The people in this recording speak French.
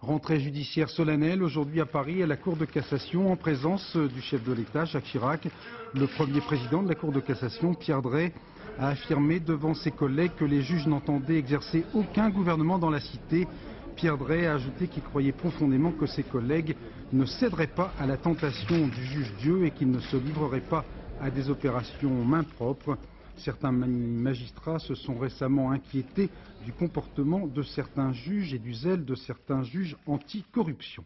Rentrée judiciaire solennelle aujourd'hui à Paris à la Cour de cassation en présence du chef de l'État, Jacques Chirac. Le premier président de la Cour de cassation, Pierre Drey, a affirmé devant ses collègues que les juges n'entendaient exercer aucun gouvernement dans la cité. Pierre Drey a ajouté qu'il croyait profondément que ses collègues ne céderaient pas à la tentation du juge Dieu et qu'ils ne se livreraient pas à des opérations main propre. Certains magistrats se sont récemment inquiétés du comportement de certains juges et du zèle de certains juges anticorruption.